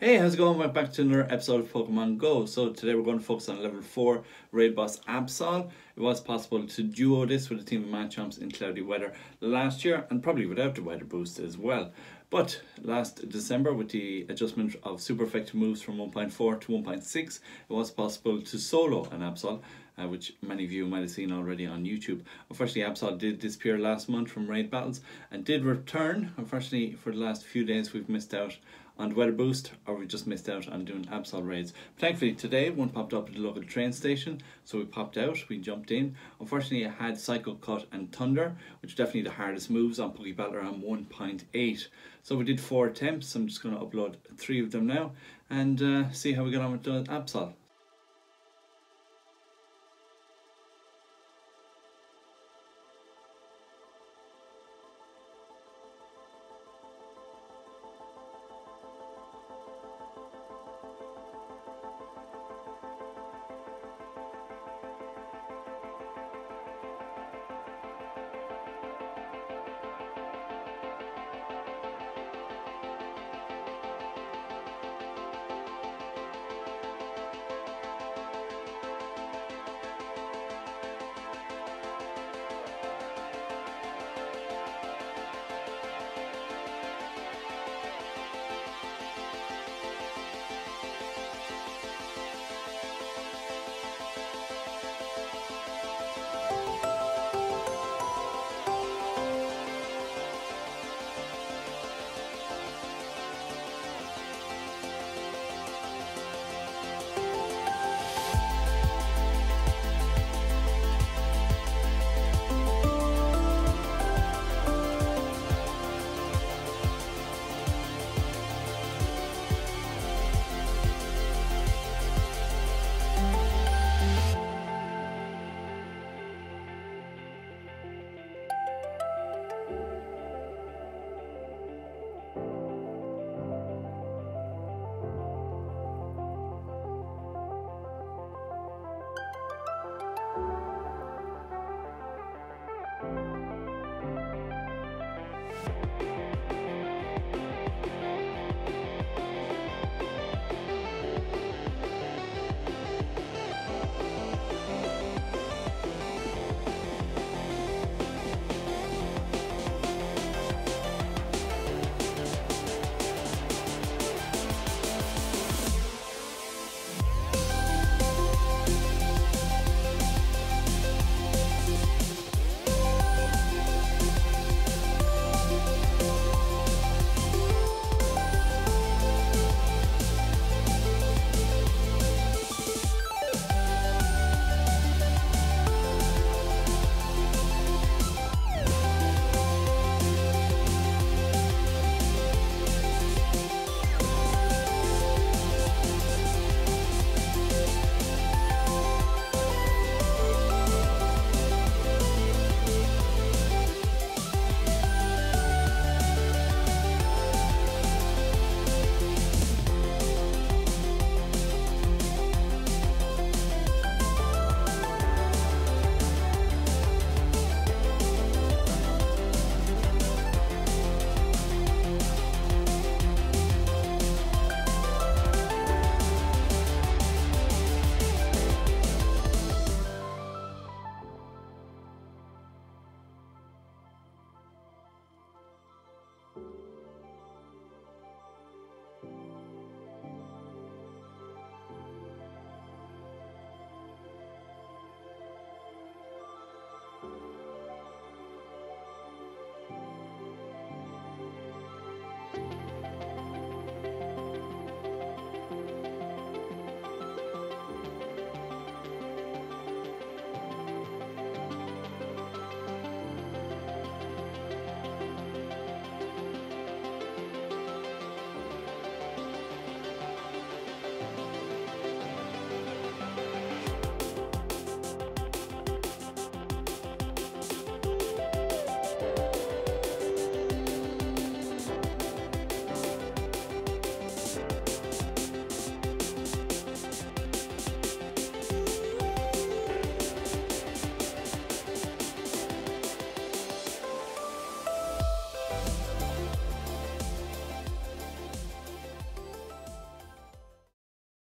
Hey, how's it going? Welcome back to another episode of Pokemon Go. So today we're going to focus on level 4 raid boss Absol. It was possible to duo this with a team of Machamps in cloudy weather last year and probably without the weather boost as well. But last December with the adjustment of super effective moves from 1.4 to 1.6 it was possible to solo an Absol uh, which many of you might have seen already on YouTube. Unfortunately, Absol did disappear last month from raid battles and did return. Unfortunately, for the last few days, we've missed out on weather boost or we just missed out on doing Absol raids. Thankfully, today one popped up at the local train station, so we popped out, we jumped in. Unfortunately, it had Psycho Cut and Thunder, which are definitely the hardest moves on Pokebattler on 1.8. So we did four attempts. I'm just going to upload three of them now and uh, see how we get on with the Absol.